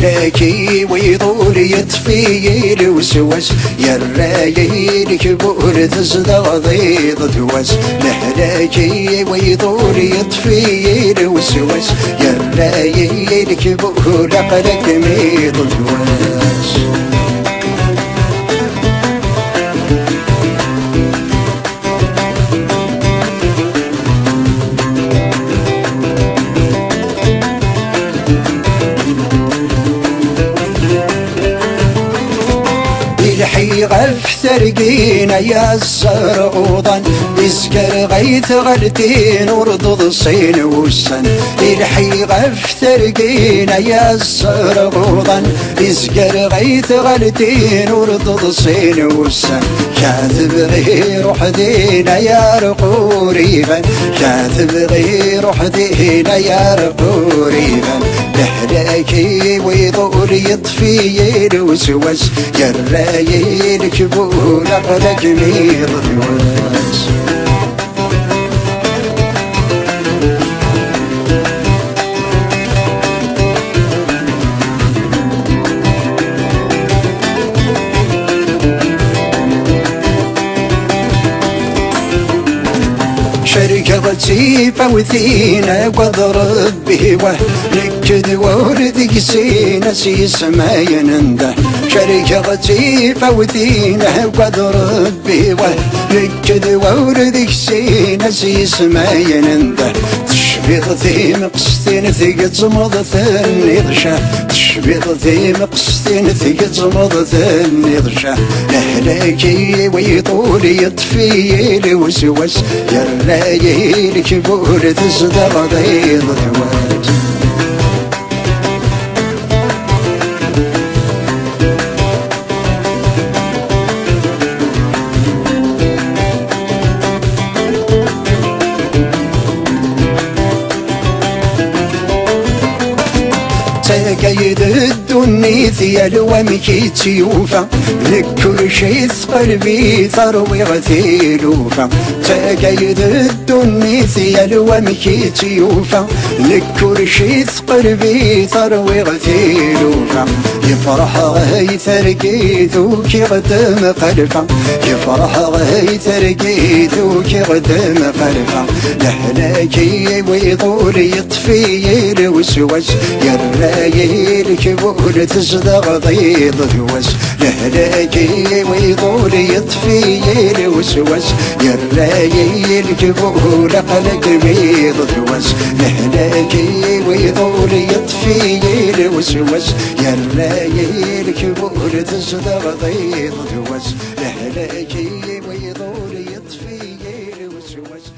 لهلاكي ويطول يطفي الوسوس يرايي كبور تزدغ ضيض دوس لهلاكي ويطول يطفي الوسوس يرايي كبور قلق ميض دوس الحي غف يا السرغوضا يسكر غيث غلتين ورضض الصين والسن الحي غف يا السرغوضا يسكر غيث غلتين ورضض الصين والسن كاتب غير وحدينا يا رقوريبا كاتب غير وحدينا يا رقوريبا لهلاكي ويضول يطفي الوسوس جرايل كبول أغلق ميض الوس شركة غتيفة وثينة وضرب بهوة نكد وورد قسينة سيس ما يننده شركة غتيفة وثينة وضرب بهوة نكد وورد قسينة سيس ما يننده تشبيغ ذي مقستين ثقت زمض ثاني ضشا تشبيغ ذي مقستين ثقت زمض ثاني ضشا لهلاكي ويطول يطفي الوسوس يرايي الكبور تصدق ضيض الوس تقيد الدني ثي الومكي تيوفا لك كل شي ثقل بي ثروي غثيلوفا تقيد الدني ثي الومكي تيوفا لك كل شي ثقل بي ثروي غثيلوفا يفرح غي ثرقيتو كي غدم قلبا يفرح غي ثرقيتو كي غدم قلبا لهلاكي ويطول يطفي الوسوس يرايي الكبول تصدق ضيض الوس لهلاكي ويطول يطفي الوسوس يرايي الكبول قلق بيض الوس لهلاكي ويطول يطفي الوسوس يرايي الكبول تصدق ضيض الوس لهلاكي ويطول يطفي الوسوس